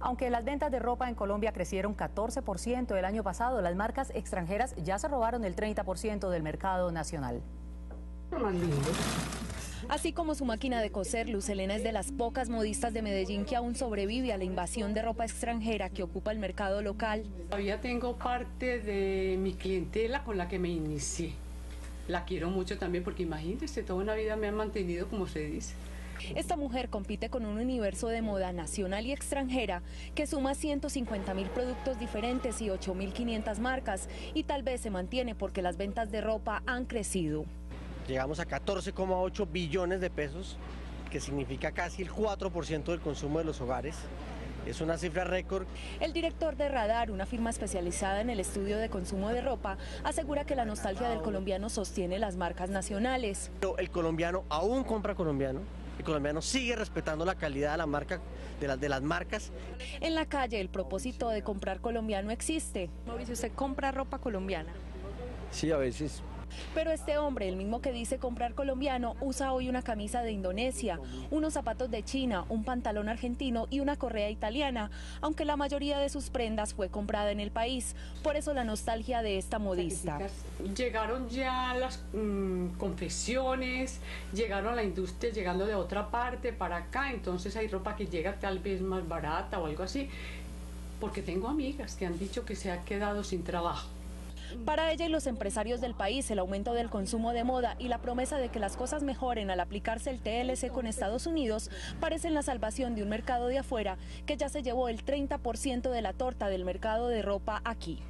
Aunque las ventas de ropa en Colombia crecieron 14% el año pasado, las marcas extranjeras ya se robaron el 30% del mercado nacional. Así como su máquina de coser, Luz Elena es de las pocas modistas de Medellín que aún sobrevive a la invasión de ropa extranjera que ocupa el mercado local. Todavía tengo parte de mi clientela con la que me inicié. La quiero mucho también porque imagínense, toda una vida me han mantenido como se dice. Esta mujer compite con un universo de moda nacional y extranjera que suma 150 mil productos diferentes y 8.500 marcas y tal vez se mantiene porque las ventas de ropa han crecido. Llegamos a 14,8 billones de pesos, que significa casi el 4% del consumo de los hogares. Es una cifra récord. El director de Radar, una firma especializada en el estudio de consumo de ropa, asegura que la nostalgia del colombiano sostiene las marcas nacionales. El colombiano aún compra colombiano, el colombiano sigue respetando la calidad de la marca, de las, de las marcas. En la calle el propósito de comprar colombiano existe. Mauricio, ¿usted compra ropa colombiana? Sí, a veces. Pero este hombre, el mismo que dice comprar colombiano, usa hoy una camisa de Indonesia, unos zapatos de China, un pantalón argentino y una correa italiana, aunque la mayoría de sus prendas fue comprada en el país. Por eso la nostalgia de esta modista. Llegaron ya las mm, confesiones, llegaron la industria llegando de otra parte para acá, entonces hay ropa que llega tal vez más barata o algo así, porque tengo amigas que han dicho que se ha quedado sin trabajo. Para ella y los empresarios del país, el aumento del consumo de moda y la promesa de que las cosas mejoren al aplicarse el TLC con Estados Unidos parecen la salvación de un mercado de afuera que ya se llevó el 30% de la torta del mercado de ropa aquí.